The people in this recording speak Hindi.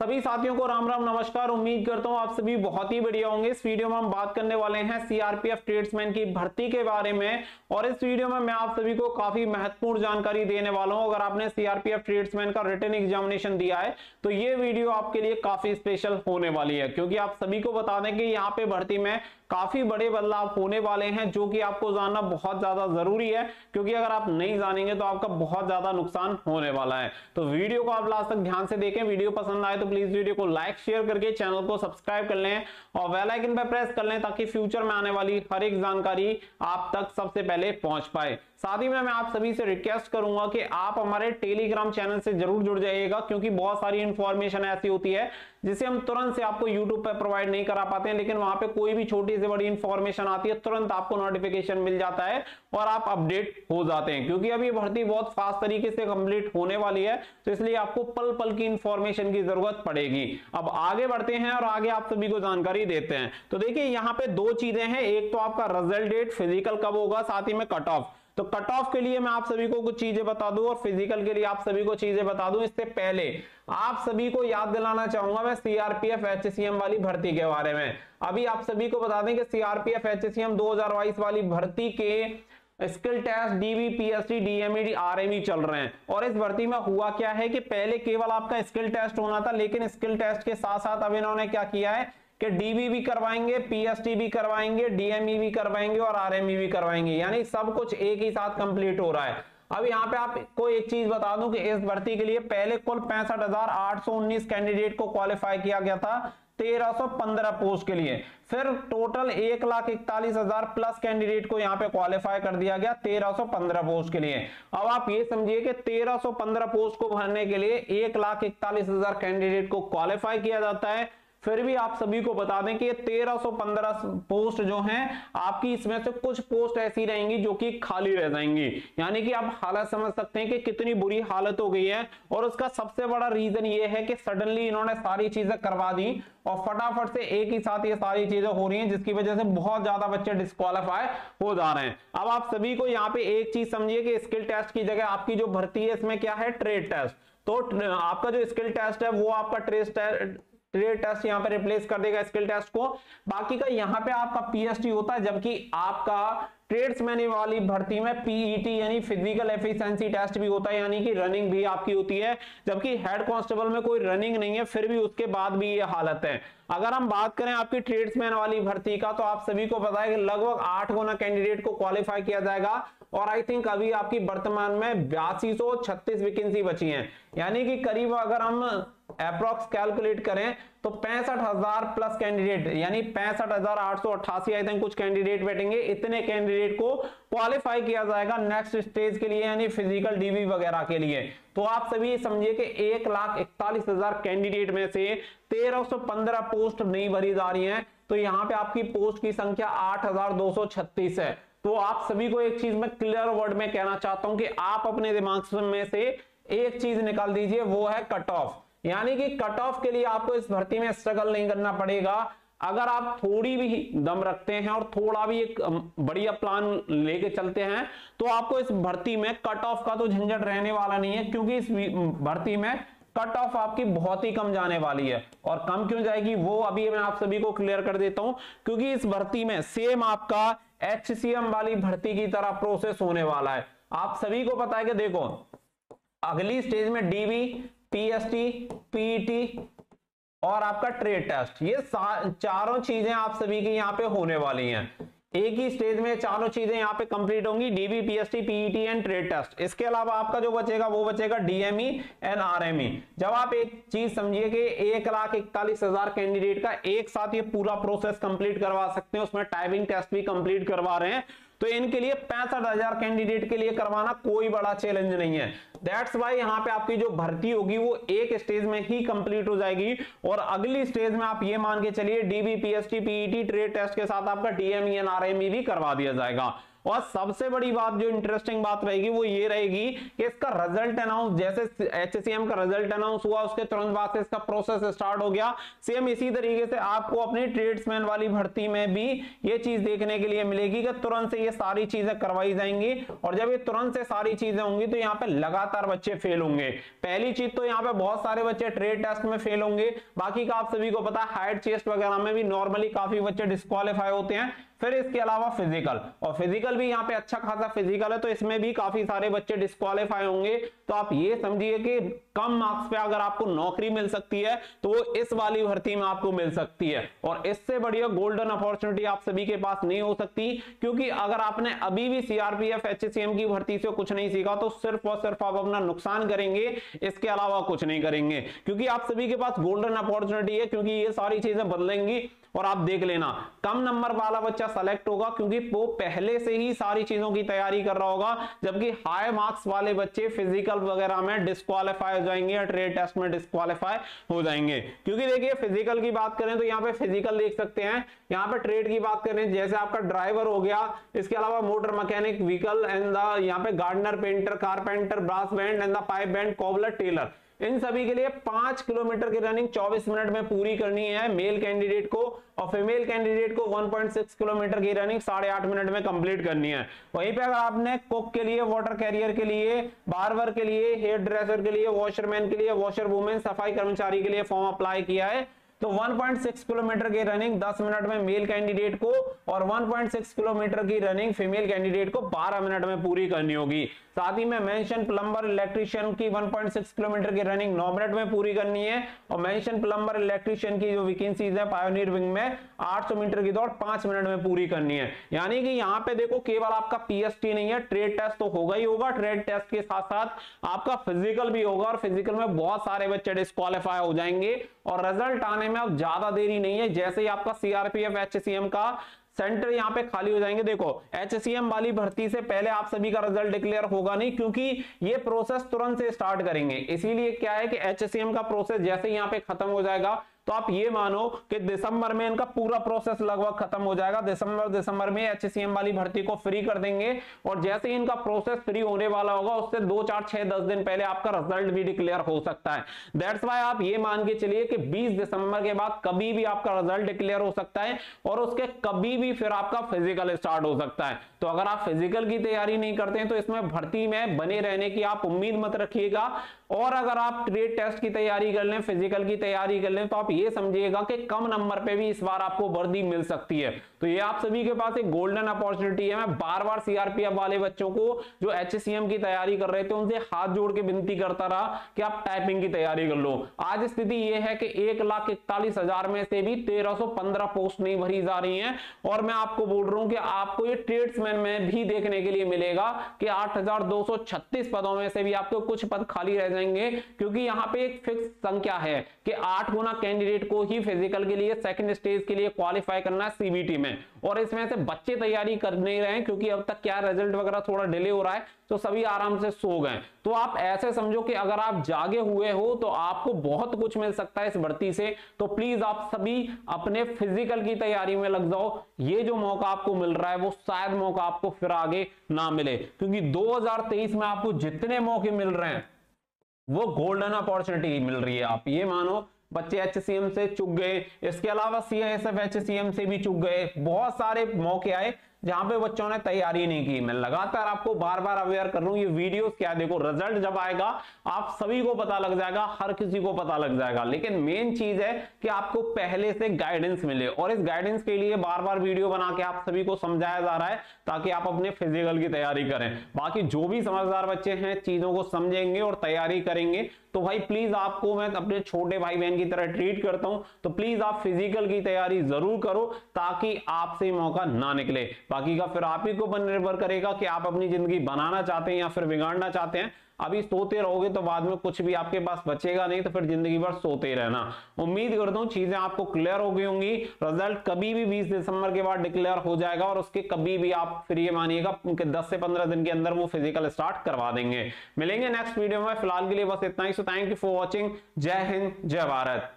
सभी साथियों को राम राम नमस्कार। उम्मीद करता हूँ आप सभी बहुत ही बढ़िया होंगे। इस वीडियो में हम बात करने वाले हैं सीआरपीएफ ट्रेड्समैन की भर्ती के बारे में और इस वीडियो में मैं आप सभी को काफ़ी महत्वपूर्ण जानकारी देने वाला हूँ। अगर आपने सीआरपीएफ ट्रेड्समैन का रिटर्न एग्जामिनेशन दिया है तो ये वीडियो आपके लिए काफ़ी स्पेशल होने वाली है, क्योंकि आप सभी को बता दें कि यहाँ पे भर्ती में काफ़ी बड़े बदलाव होने वाले हैं, जो कि आपको जानना बहुत ज़्यादा ज़रूरी है, क्योंकि अगर आप नहीं जानेंगे तो आपका बहुत ज़्यादा नुकसान होने वाला है। तो वीडियो को आप लास्ट तक ध्यान से देखें। वीडियो पसंद आए तो प्लीज़ वीडियो को लाइक शेयर करके चैनल को सब्सक्राइब कर लें और बेल आइकन पर प्रेस कर लें ताकि फ्यूचर में आने वाली हर एक जानकारी आप तक सबसे पहले पहुँच पाए। साथ ही में मैं आप सभी से रिक्वेस्ट करूँगा कि आप हमारे टेलीग्राम चैनल से ज़रूर जुड़ जाइएगा, क्योंकि बहुत सारी इंफॉर्मेशन ऐसी होती है जिसे हम तुरंत से आपको यूट्यूब पर प्रोवाइड नहीं करा पाते हैं, लेकिन वहाँ पे कोई भी छोटी से बड़ी इंफॉर्मेशन आती है, तुरंत आपको नोटिफिकेशन मिल जाता है और आप अपडेट हो जाते हैं। क्योंकि अभी भर्ती बहुत फास्ट तरीके से कंप्लीट होने वाली है तो इसलिए आपको पल पल की इंफॉर्मेशन की ज़रूरत पड़ेगी। अब आगे बढ़ते हैं और आगे आप सभी को जानकारी देते हैं। तो देखिए, यहाँ पे दो चीज़ें हैं। एक तो आपका रिज़ल्ट डेट फ़िज़िकल कब होगा, साथ ही में कट ऑफ़ तो कट ऑफ़ के लिए मैं आप सभी को कुछ चीज़ें बता दूँ और फ़िज़िकल के लिए आप सभी को चीज़ें बता दूँ। इससे पहले आप सभी को याद दिलाना चाहूँगा मैं सीआरपीएफ एचसीएम वाली भर्ती के बारे में। अभी आप सभी को बता दें कि सीआरपीएफ एचसीएम 2022 वाली भर्ती के skill test DB PST DME RME चल रहे हैं। और इस भर्ती में हुआ क्या है कि पहले केवल आपका स्किल टेस्ट होना था, लेकिन स्किल टेस्ट के साथ साथ अब इन्होंने क्या किया है? कि डीबी भी करवाएँगे पीएसटी भी करवाएँगे डीएमई भी करवाएँगे और आरएमई भी करवाएँगे। यानी सब कुछ एक ही साथ कंप्लीट हो रहा है। अब यहाँ पे आपको एक चीज़ बता दूँ कि इस भर्ती के लिए पहले कुल पैंसठ कैंडिडेट को क्वालिफाई किया गया था 1315 पोस्ट के लिए। फिर टोटल एक लाख इकतालीस हज़ार प्लस कैंडिडेट को यहाँ पे क्वालिफाई कर दिया गया 1315 पोस्ट के लिए। अब आप ये समझिए कि 1315 पोस्ट को भरने के लिए एक लाख इकतालीस हज़ार कैंडिडेट को क्वालिफाई किया जाता है। फिर भी आप सभी को बता दें कि ये 1315 पोस्ट जो हैं, आपकी इसमें से कुछ पोस्ट ऐसी रहेंगी जो कि खाली रह जाएँगी। यानी कि आप हालत समझ सकते हैं कि कितनी बुरी हालत हो गई है और उसका सबसे बड़ा रीजन ये है कि सडनली इन्होंने सारी चीज़ें करवा दी और फटाफट से एक ही साथ ये सारी चीज़ें हो रही हैं, जिसकी वजह से बहुत ज़्यादा बच्चे डिस्कालीफाई हो जा रहे हैं। अब आप सभी को यहाँ पे एक चीज़ समझिए कि स्किल टेस्ट की जगह आपकी जो भर्ती है, इसमें क्या है? ट्रेड टेस्ट तो आपका जो स्किल टेस्ट है, वो आपका ट्रेड ट्रेड टेस्ट यहाँ पे रिप्लेस कर देगा स्किल टेस्ट को। बाकी का यहाँ पे आपका पीएसटी होता है, जबकि आपका ट्रेड्समैन वाली भर्ती में पीईटी e यानी फ़िज़िकल एफिशिएंसी टेस्ट भी होता है, यानी कि रनिंग भी आपकी होती है, जबकि हेड कांस्टेबल में कोई रनिंग नहीं है, फिर भी उसके बाद भी ये हालत है। अगर हम बात करें आपकी ट्रेड्समैन वाली भर्ती का तो आप सभी को पता है कि लगभग आठ गुना कैंडिडेट को क्वालिफाई किया जाएगा, और आई थिंक अभी आपकी वर्तमान में बयासी सौ छत्तीस वैकेंसी बची है। यानी कि करीब अगर हम अप्रोक्स कैलकुलेट करें तो पैंसठ हज़ार प्लस कैंडिडेट, यानी पैंसठ हज़ार आठ सौ अट्ठासी, आई थिंक कुछ कैंडिडेट बैठेंगे। इतने कैंडिडेट को क्वालिफाई किया जाएगा नेक्स्ट स्टेज के लिए, यानी फ़िज़िकल डीबी वगैरह के लिए। तो आप सभी समझिए कि एक लाख इकतालीस हज़ार कैंडिडेट में से तेरह सौ पंद्रह पोस्ट नहीं भरी जा रही है। तो यहाँ पे आपकी पोस्ट की संख्या आठ हज़ार दो सौ छत्तीस है। तो आप सभी को एक चीज़ मैं क्लियर वर्ड में कहना चाहता हूँ कि आप अपने दिमाग में से एक चीज़ निकाल दीजिए, वो है कट ऑफ़ यानी कि कट ऑफ़ के लिए आपको इस भर्ती में स्ट्रगल नहीं करना पड़ेगा। अगर आप थोड़ी भी दम रखते हैं और थोड़ा भी एक बढ़िया प्लान लेके चलते हैं तो आपको इस भर्ती में कट ऑफ़ का तो झंझट रहने वाला नहीं है, क्योंकि इस भर्ती में कट ऑफ़ आपकी बहुत ही कम जाने वाली है। और कम क्यों जाएगी, वो अभी मैं आप सभी को क्लियर कर देता हूँ, क्योंकि इस भर्ती में सेम आपका एचसीएम वाली भर्ती की तरह प्रोसेस होने वाला है। आप सभी को पता है कि देखो, अगली स्टेज में डीबी पीएसटी पीईटी और आपका ट्रेड टेस्ट ये चारों चीज़ें आप सभी की यहाँ पे होने वाली हैं। एक ही स्टेज में चारों चीज़ें यहाँ पे कंप्लीट होंगी DB PST PET and trade test इसके अलावा आपका जो बचेगा, वो बचेगा डीएमई एंड आरएमई जब आप एक चीज़ समझिए कि एक लाख इकतालीस हज़ार कैंडिडेट का एक साथ ये पूरा प्रोसेस कंप्लीट करवा सकते हैं, उसमें टाइपिंग टेस्ट भी कंप्लीट करवा रहे हैं तो इनके लिए पैंसठ हज़ार कैंडिडेट के लिए करवाना कोई बड़ा चैलेंज नहीं है। दैट्स वाई यहाँ पे आपकी जो भर्ती होगी, वो एक स्टेज में ही कंप्लीट हो जाएगी। और अगली स्टेज में आप ये मान के चलिए डीबीपीएसटी पीईटी ट्रेड टेस्ट के साथ आपका डीएमई एन आरएमई भी करवा दिया जाएगा। और सबसे बड़ी बात, जो इंटरेस्टिंग बात रहेगी, वो ये रहेगी कि इसका रिज़ल्ट अनाउंस जैसे एचसीएम का रिज़ल्ट अनाउंस हुआ, उसके तुरंत बाद से इसका प्रोसेस स्टार्ट हो गया। सेम इसी तरीके से आपको अपनी ट्रेड्समैन वाली भर्ती में भी ये चीज़ देखने के लिए मिलेगी कि तुरंत से ये सारी चीज़ें करवाई जाएँगी। और जब ये तुरंत से सारी चीज़ें होंगी तो यहाँ पे लगातार बच्चे फेल होंगे। पहली चीज़ तो यहाँ पे बहुत सारे बच्चे ट्रेड टेस्ट में फेल होंगे। बाकी का आप सभी को पता है हाइट चेस्ट वगैरह में भी नॉर्मली काफ़ी बच्चे डिस्कालीफाई होते हैं। फिर इसके अलावा फ़िज़िकल और फ़िज़िकल भी यहाँ पे अच्छा खासा फ़िज़िकल है तो इसमें भी काफ़ी सारे बच्चे डिस्कालीफाई होंगे। तो आप ये समझिए कि कम मार्क्स पे अगर आपको नौकरी मिल सकती है तो वो इस वाली भर्ती में आपको मिल सकती है। और इससे बढ़िया गोल्डन अपॉर्चुनिटी आप सभी के पास नहीं हो सकती, क्योंकि अगर आपने अभी भी सीआरपीएफ एचसीएम की भर्ती से कुछ नहीं सीखा तो सिर्फ़ और सिर्फ़ आप अपना नुकसान करेंगे, इसके अलावा कुछ नहीं करेंगे। क्योंकि आप सभी के पास गोल्डन अपॉर्चुनिटी है, क्योंकि ये सारी चीज़ें बदलेंगी। और आप देख लेना, कम नंबर वाला बच्चा सेलेक्ट होगा क्योंकि वो पहले से ही सारी चीज़ों की तैयारी कर रहा होगा, जबकि हाई मार्क्स वाले बच्चे फ़िज़िकल वगैरह में डिस्कालीफाई हो जाएँगे या ट्रेड टेस्ट में डिस्कालीफाई हो जाएँगे। क्योंकि देखिए फ़िज़िकल की बात करें तो यहाँ पे फ़िज़िकल देख सकते हैं, यहाँ पे ट्रेड की बात करें, जैसे आपका ड्राइवर हो गया, इसके अलावा motor mechanic vehicle and the यहाँ पे gardener painter carpenter brass band and the pipe band cobbler tailor इन सभी के लिए पाँच किलोमीटर की रनिंग 24 मिनट में पूरी करनी है। मेल कैंडिडेट को और फीमेल कैंडिडेट को 1.6 किलोमीटर की रनिंग साढ़े आठ मिनट में कंप्लीट करनी है। वहीं पे अगर आपने कुक के लिए वाटर कैरियर के लिए बारवर के लिए हेयर ड्रेसर के लिए वॉशरमैन के लिए वॉशर वुमेन सफ़ाई कर्मचारी के लिए फॉर्म अप्लाई किया है तो 1.6 किलोमीटर की रनिंग 10 मिनट में मेल कैंडिडेट को और 1.6 किलोमीटर की रनिंग फीमेल कैंडिडेट को 12 मिनट में पूरी करनी होगी। साथ ही में मेंशन प्लम्बर इलेक्ट्रिशियन की 1.6 किलोमीटर की रनिंग 9 मिनट में पूरी करनी है और मेंशन प्लम्बर इलेक्ट्रिशियन की जो वैकेंसीज है पायोनियर विंग में 800 मीटर की दौड़ 5 मिनट में पूरी करनी है। यानी कि यहाँ पे देखो केवल आपका पीएसटी नहीं है ट्रेड टेस्ट तो होगा ही होगा। ट्रेड टेस्ट के साथ साथ आपका फ़िज़िकल भी होगा और फ़िज़िकल में बहुत सारे बच्चे डिस्कालीफाई हो जाएँगे। और रिज़ल्ट आने में अब ज़्यादा देरी नहीं है। जैसे ही आपका सीआरपीएफ एचसीएम का सेंटर यहाँ पे खाली हो जाएँगे। देखो एचसीएम वाली भर्ती से पहले आप सभी का रिज़ल्ट डिक्लेयर होगा नहीं, क्योंकि ये प्रोसेस तुरंत से स्टार्ट करेंगे। इसीलिए क्या है कि एचसीएम का प्रोसेस जैसे यहाँ पे खत्म हो जाएगा तो आप ये मानो कि दिसंबर में इनका पूरा प्रोसेस लगभग खत्म हो जाएगा। दिसंबर दिसंबर में एचसीएम वाली भर्ती को फ्री कर देंगे और जैसे ही इनका प्रोसेस फ्री होने वाला होगा, उससे दो, चार, छह, दस दिन पहले आपका रिज़ल्ट भी डिक्लेयर हो सकता है। दैट्स वाई आप ये मान के चलिए कि 20 दिसंबर के बाद कभी भी आपका रिज़ल्ट डिक्लेयर हो सकता है और उसके कभी भी फिर आपका फ़िज़िकल स्टार्ट हो सकता है। तो अगर आप फ़िज़िकल की तैयारी नहीं करते हैं तो इसमें भर्ती में बने रहने की आप उम्मीद मत रखिएगा। और अगर आप ट्रेड टेस्ट की तैयारी कर लें फ़िज़िकल की तैयारी कर लें तो आप ये समझिएगा कि कम नंबर पे भी इस बार आपको वर्दी मिल सकती है। तो ये आप सभी के पास एक गोल्डन अपॉर्चुनिटी है। मैं बार बार सीआरपीएफ वाले बच्चों को जो एच की तैयारी कर रहे थे, उनसे हाथ जोड़ के विनती करता रहा कि आप टाइपिंग की तैयारी कर लो। आज स्थिति यह है कि एक लाख इकतालीस हज़ार में से भी तेरह सौ पंद्रह पोस्ट नहीं भरी जा रही है। और मैं आपको बोल रहा हूँ कि आपको ये ट्रेड्समैन में भी देखने के लिए मिलेगा कि आठ हज़ार दो सौ छत्तीस पदों में से भी आपको कुछ पद खाली रह जाएँगे, क्योंकि यहाँ पे एक फिक्स संख्या है कि आठ गुना कैंडिडेट को ही फ़िज़िकल के लिए सेकंड स्टेज के लिए क्वालिफाई करना है सीबीटी में। और इसमें से बच्चे तैयारी कर नहीं रहे हैं, क्योंकि अब तक क्या रिज़ल्ट वगैरह थोड़ा डिले हो रहा है तो सभी आराम से सो गए तो आप ऐसे समझो कि अगर आप जागे हुए हो तो आपको बहुत कुछ मिल सकता है इस भर्ती से। तो प्लीज़ आप सभी अपने फ़िज़िकल की तैयारी में लग जाओ। ये जो मौका आपको मिल रहा है, वो शायद मौका आपको फिर आगे ना मिले। क्योंकि 2023 में आपको जितने मौके मिल रहे हैं, वो गोल्डन अपॉर्चुनिटी मिल रही है। आप ये मानो बच्चे एचसीएम से चुग गए। इसके अलावा सी एस एफ़ से भी चुग गए। बहुत सारे मौके आए। जहाँ पे बच्चों ने तैयारी नहीं की। मैं लगातार आपको बार बार अवेयर कर रहा हूँ, ये वीडियोस क्या देखो रिज़ल्ट जब आएगा, आप सभी को पता लग जाएगा, हर किसी को पता लग जाएगा। लेकिन मेन चीज़ है कि आपको पहले से गाइडेंस मिले। और इस गाइडेंस के लिए बार बार वीडियो बना के आप सभी को समझाया जा रहा है, ताकि आप अपने फ़िज़िकल की तैयारी करें। बाकी जो भी समझदार बच्चे हैं, चीज़ों को समझेंगे और तैयारी करेंगे। तो भाई प्लीज़ आपको मैं अपने छोटे भाई बहन की तरह ट्रीट करता हूँ। तो प्लीज़ आप फ़िज़िकल की तैयारी ज़रूर करो, ताकि आपसे मौका ना निकले। बाकी का फिर आप ही को निर्भर करेगा कि आप अपनी ज़िंदगी बनाना चाहते हैं या फिर बिगाड़ना चाहते हैं। अभी सोते रहोगे तो बाद में कुछ भी आपके पास बचेगा नहीं तो फिर ज़िंदगी भर सोते रहना। उम्मीद करता हूँ चीज़ें आपको क्लियर हो गई होंगी। रिज़ल्ट कभी भी 20 दिसंबर के बाद डिक्लेयर हो जाएगा और उसके कभी भी आप फिर ये मानिएगा, उनके 10 से 15 दिन के अंदर वो फ़िज़िकल स्टार्ट करवा देंगे। मिलेंगे नेक्स्ट वीडियो में। फ़िलहाल के लिए बस इतना ही। So thank you for watching जय हिंद, जय भारत।